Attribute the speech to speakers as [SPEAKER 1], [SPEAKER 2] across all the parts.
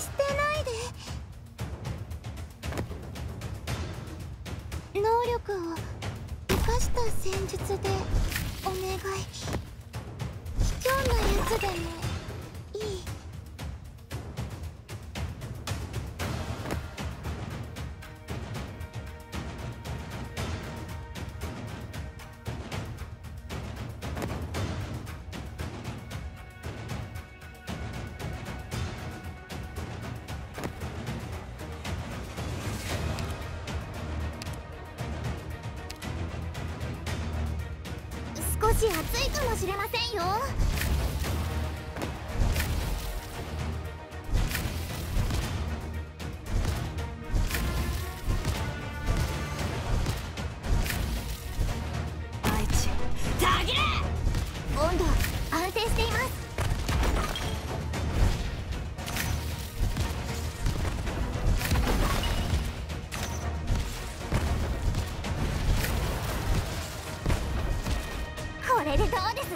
[SPEAKER 1] 捨てないで。能力を生かした戦術でお願い。卑怯なやつでも。少し暑いかもしれませんよ。
[SPEAKER 2] れ
[SPEAKER 1] でどうです？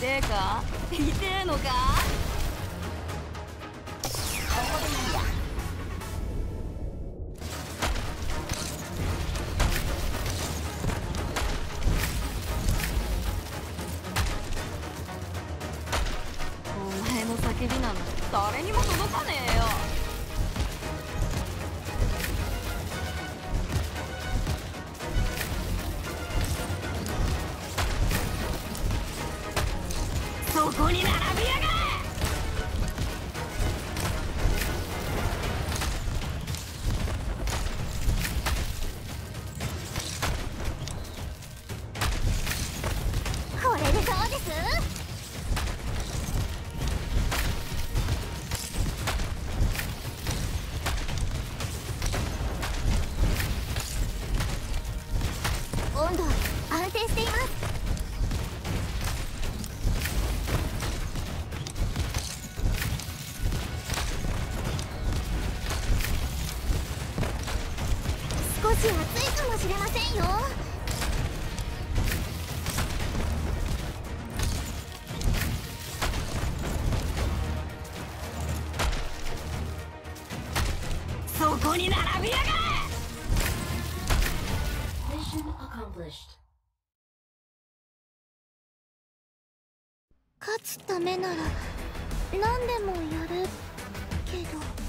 [SPEAKER 2] 痛えか？痛えのか？お前の叫びなの誰にも届かねえよ。そこに並び
[SPEAKER 1] 温度安定しています。少し暑いかもしれませんよ
[SPEAKER 2] そこに並びやがれ。
[SPEAKER 3] accomplished.
[SPEAKER 1] 勝つためなら何でもやるけど。